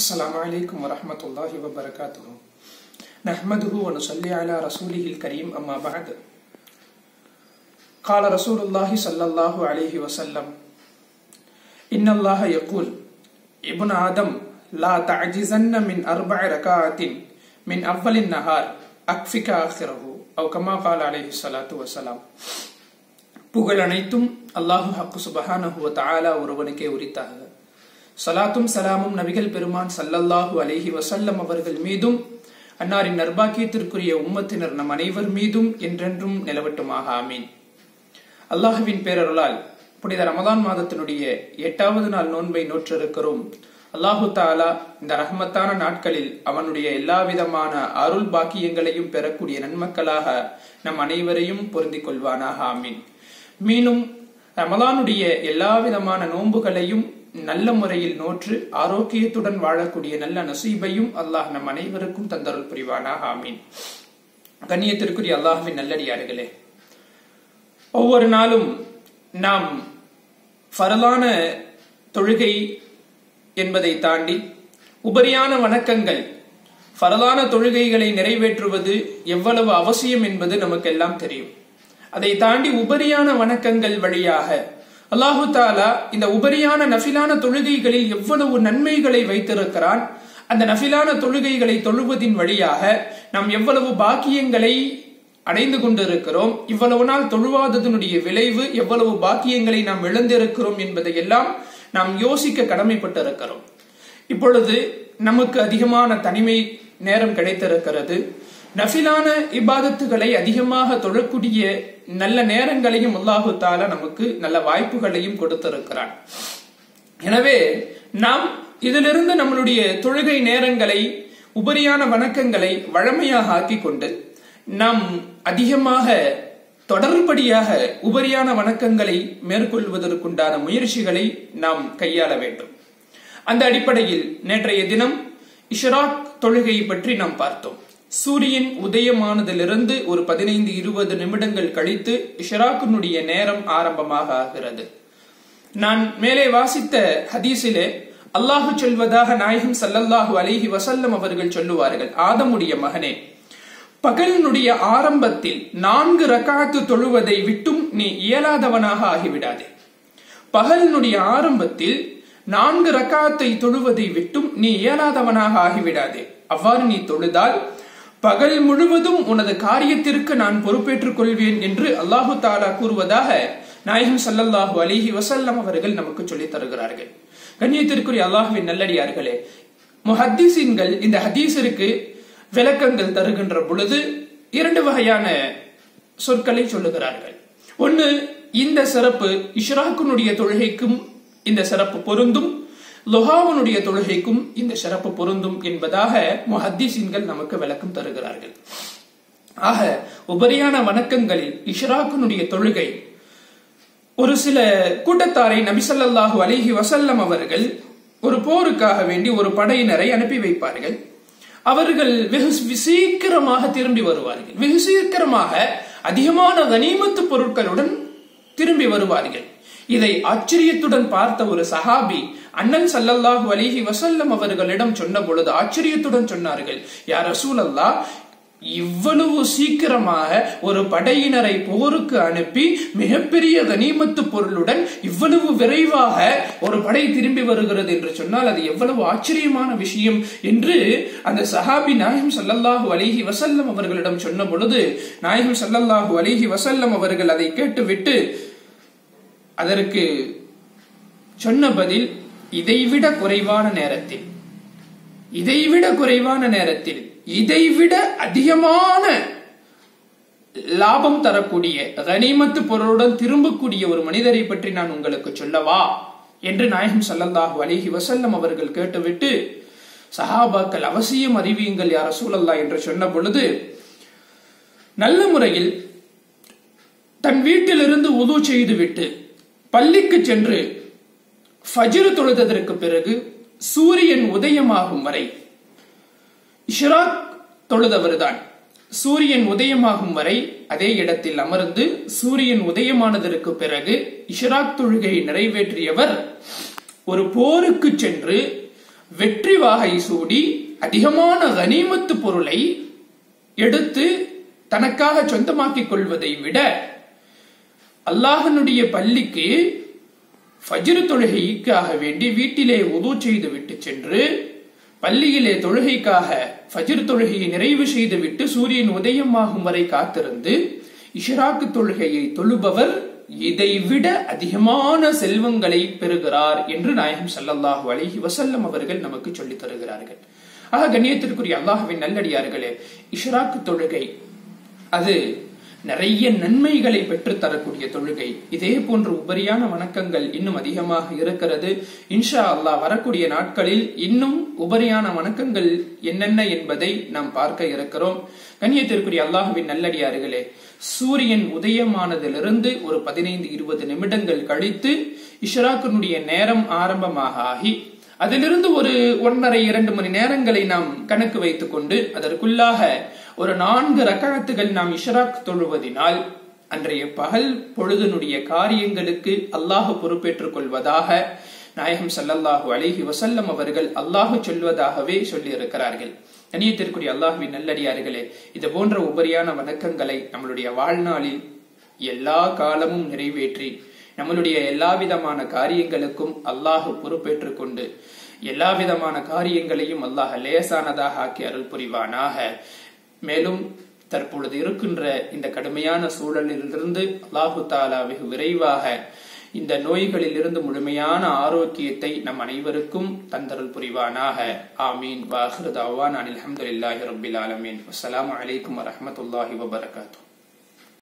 السلام عليكم ورحمة الله وبركاته نحمده ونصلي على رسوله الكريم أما بعد قال رسول الله صلى الله عليه وسلم إن الله يقول ابن آدم لا تعجزن من أربع ركعات من أول النهار أكفك آخره أو كما قال عليه الصلاة والسلام புகழ் அனைத்தும் அல்லாஹு ஹக்கு சுபஹானஹு வ தஆலா ஒருவனுக்கே உரித்தாக சலாத்தும் சலாமும் நபிகள் பெருமான் சல்லல்லாஹு அலைஹி வசல்லம் அவர்கள் மீதும் அன்னாரின் நர்பாக்கியத்திற்குரிய உம்மத்தினர் நம் அனைவர் மீதும் என்றென்றும் நிலவட்டுமாக. ஆமீன். அல்லாஹுவின் பேரருளால் புனித ரமதான் மாதத்தினுடைய எட்டாவது நாள் நோன்பை நோற்றிருக்கிறோம். அல்லாஹு தாலா இந்த ரஹமத்தான நாட்களில் அவனுடைய எல்லா விதமான அருள் பாக்கியங்களையும் பெறக்கூடிய நன்மக்களாக நம் அனைவரையும் பொருந்திக் கொள்வானாக. ஆமீன். மீண்டும் ரமலானுடைய எல்லா விதமான நோன்புகளையும் நல்ல முறையில் நோற்று ஆரோக்கியத்துடன் வாழக்கூடிய நல்ல நசீபையும் அல்லாஹ் நம் அனைவருக்கும் தந்தருள் புரிவானாக. ஆமீன். கண்ணியத்திற்குரிய அல்லாஹுவின் நல்லடியார்களே ஒவ்வொரு நாளும் நாம் ஃபரலான தொழுகை என்பதை தாண்டி உபரியான வணக்கங்கள் ஃபரலான தொழுகைகளை நிறைவேற்றுவது எவ்வளவு அவசியம் என்பது நமக்கெல்லாம் தெரியும். அதை தாண்டி உபரியான வணக்கங்கள் வழியாக அல்லாஹு தாலா இந்த உபரியான நஃபிலான தொழுகைகளில் எவ்வளவு நன்மைகளை வைத்திருக்கிறான் அந்த நஃபிலான தொழுகைகளை தொழுவதின் வழியாக நாம் எவ்வளவு பாக்கியங்களை அடைந்து கொண்டிருக்கிறோம் இவ்வளவு நாள் தொழுவாததனுடைய விளைவு எவ்வளவு பாக்கியங்களை நாம் இழந்திருக்கிறோம் என்பதை எல்லாம் நாம் யோசிக்க கடமைப்பட்டிருக்கிறோம். இப்பொழுது நமக்கு அதிகமான தனிமை நேரம் கிடைத்திருக்கிறது. நஃபிலான இபாதத்துகளை அதிகமாக தொழக்கூடிய நல்ல நேரங்களையும் அல்லாஹு தாலா நமக்கு நல்ல வாய்ப்புகளையும் கொடுத்திருக்கிறான். எனவே நாம் இதிலிருந்து நம்மளுடைய தொழுகை நேரங்களை உபரியான வணக்கங்களை வழமையாக ஆக்கி கொண்டு நாம் அதிகமாக தொடர்படியாக உபரியான வணக்கங்களை மேற்கொள்வதற்குண்டான முயற்சிகளை நாம் கையாள வேண்டும். அந்த அடிப்படையில் நேற்றைய தினம் இஷராக் தொழுகை பற்றி நாம் பார்த்தோம். சூரியன் உதயமானதிலிருந்து ஒரு பதினைந்து இருபது நிமிடங்கள் கழித்து இஷராக்கினுடைய நேரம் ஆரம்பமாக ஆகிறது. நான் மேலே வாசித்த ஹதீஸிலே அல்லாஹு சொல்வதாக நாயகம் சல்லல்லாஹு அலிஹி வசல்லம் அவர்கள் சொல்லுவார்கள் ஆதமுடைய மகனே பகலினுடைய ஆரம்பத்தில் நான்கு ரக்காத்து தொழுவதை விட்டும் நீ இயலாதவனாக ஆகிவிடாதே. பகலினுடைய ஆரம்பத்தில் நான்கு ரக்காத்தை தொழுவதை விட்டும் நீ இயலாதவனாக ஆகிவிடாதே. அவ்வாறு நீ தொழுதால் பகல் முழுவதும் உனது காரியத்திற்கு நான் பொறுப்பேற்றுக் கொள்வேன் என்று அல்லாஹு தாலா கூறுவதாக நாயகம் சல்லல்லாஹு அலிஹி வசல்லம் அவர்கள் நமக்கு சொல்லித் தருகிறார்கள். கண்ணியத்திற்குரிய அல்லாஹுவின் நல்லடியார்களே முஹத்தீசின்கள் இந்த ஹதீஸிற்கு விளக்கங்கள் தருகின்ற பொழுது இரண்டு வகையான சொற்களை சொல்லுகிறார்கள். ஒன்னு இந்த சிறப்பு இஷ்ராக்குனுடைய தொழுகைக்கும் இந்த சிறப்பு பொருந்தும். லொஹாவனுடைய தொழுகைக்கும் இந்த சிறப்பு பொருந்தும் என்பதாக முஹத்தீசின்கள் நமக்கு விளக்கம் தருகிறார்கள். ஆக உபரியான வணக்கங்களில் இஷ்ராக்குனுடைய தொழுகை ஒரு சில கூட்டத்தாரை நபிசல்லாஹு அலிஹி வசல்லம் அவர்கள் ஒரு போருக்காக வேண்டி ஒரு படையினரை அனுப்பி வைப்பார்கள். அவர்கள் வெகு சீக்கிரமாக திரும்பி வருவார்கள். வெகு சீக்கிரமாக அதிகமான கனிமத்து பொருட்களுடன் திரும்பி வருவார்கள். இதை ஆச்சரியத்துடன் பார்த்த ஒரு சஹாபி அண்ணன் சல்லல்லாஹு அலிஹி வசல்லம் அவர்களிடம் சொன்ன பொழுது ஆச்சரியத்துடன் சொன்னார்கள் யார் ரசூல் அல்லா இவ்வளவு சீக்கிரமாக ஒரு படையினரை போருக்கு அனுப்பி மிகப்பெரிய கனிமத்து பொருளுடன் இவ்வளவு விரைவாக ஒரு படை திரும்பி வருகிறது என்று சொன்னால் அது எவ்வளவு ஆச்சரியமான விஷயம் என்று அந்த சஹாபி நாயகம் சல்லல்லாஹு அலிஹி வசல்லம் அவர்களிடம் சொன்ன பொழுது நாயகம் சல்லல்லாஹு அலிஹி வசல்லம் அவர்கள் அதை கேட்டுவிட்டு அதற்கு சொன்ன பதில் இதைவிட குறைவான நேரத்தில். இதைவிட குறைவான நேரத்தில் இதைவிட அதிகமான லாபம் தரக்கூடிய கனிமத்து பொருளுடன் திரும்பக்கூடிய ஒரு மனிதரை பற்றி நான் உங்களுக்கு சொல்லவா? என்று நாயகம் சல்லல்லாஹு அலிஹி வசல்லம் அவர்கள் கேட்டுவிட்டு சஹாபாக்கள் அவசியம் அறிவியுங்கள் யார சூழல்லா என்று சொன்ன பொழுது நல்ல முறையில் தன் வீட்டிலிருந்து உது செய்துவிட்டு பள்ளிக்கு சென்று ஃபஜ்ரு தொழுததற்கு பிறகு சூரியன் உதயமாகும் வரை இஷ்ராக் தொழுதவர்தான். சூரியன் உதயமாகும் வரை அதே இடத்தில் அமர்ந்து சூரியன் உதயமானதற்கு பிறகு இஷ்ராக் தொழுகையை நிறைவேற்றியவர் ஒரு போருக்கு சென்று வெற்றி வாகை சூடி அதிகமான கனிமத்து பொருளை எடுத்து தனக்காக சொந்தமாக்கிக் கொள்வதை விட அல்லாஹனுடைய பள்ளிக்கு ஃபஜ்ரு தொழுகைக்காக வேண்டி வீட்டிலே உது செய்து விட்டு சென்று பள்ளியிலே தொழுகைக்காக ஃபஜ்ர் தொழுகையை நிறைவு செய்துவிட்டு சூரியன் உதயமாகும் வரை காத்திருந்து இஷராக்கு தொழுகையை தொழுபவர் இதைவிட அதிகமான செல்வங்களை பெறுகிறார் என்று நாயகம் ஸல்லல்லாஹு அலைஹி வசல்லம் அவர்கள் நமக்கு சொல்லித் தருகிறார்கள். ஆக கண்ணியத்திற்குரிய அல்லாஹுவின் நல்லடியார்களே இஷராக்கு தொழுகை அது நிறைய நன்மைகளை பெற்றுத்தரக்கூடிய தொழுகை. இதே போன்ற உபரியான வணக்கங்கள் இன்னும் அதிகமாக இருக்கிறது. இன்ஷா அல்லாஹ் வரக்கூடிய நாட்களில் இன்னும் உபரியான வணக்கங்கள் என்னென்ன என்பதை நாம் பார்க்க இருக்கிறோம். கண்ணியத்திற்குரிய அல்லாஹுவின் நல்லடியார்களே சூரியன் உதயமானதிலிருந்து ஒரு பதினைந்து இருபது நிமிடங்கள் கழித்து இஷ்ராக்கினுடைய நேரம் ஆரம்பமாக ஆகி அதிலிருந்து ஒரு ஒன்றரை இரண்டு மணி நேரங்களை நாம் கணக்கு வைத்துக் கொண்டு அதற்குள்ளாக ஒரு நான்கு ரக்காத்துகள் நாம் இஷராக் தொழுவதினால் அன்றைய பகல் பொழுதனுடைய காரியங்களுக்கு அல்லாஹ் பொறுப்பேற்றுக் கொள்வதாக நாயகம் ஸல்லல்லாஹு அலிஹி வசல்லம் அவர்கள் அல்லாஹ் சொல்வதாகவே சொல்லி இருக்கிறார்கள் அல்லாஹுவின் நல்லடியார்களே இது போன்ற உபரியான வணக்கங்களை நம்மளுடைய வாழ்நாளில் எல்லா காலமும் நிறைவேற்றி நம்மளுடைய எல்லா விதமான காரியங்களுக்கும் அல்லாஹ் பொறுப்பேற்றுக் கொண்டு எல்லா விதமான காரியங்களையும் அல்லாஹ் லேசானதாக ஆக்கி அருள் புரிவானாக. மேலும் தற்பொழுது இருக்கின்ற இந்த கடுமையான சூழலிலிருந்து அல்லாஹு தாலா வெகு விரைவாக இந்த நோய்களில் இருந்து முழுமையான ஆரோக்கியத்தை நம் அனைவருக்கும் தந்தருள் புரிவானாக. ஆமீன். வாஹிருதாவான் அனில் அஹமதுல்லாஹி ரபில் ஆலமீன். அஸ்லாம் வலைக்கம் வரமத்துல்லாஹி வபரகாத்தூ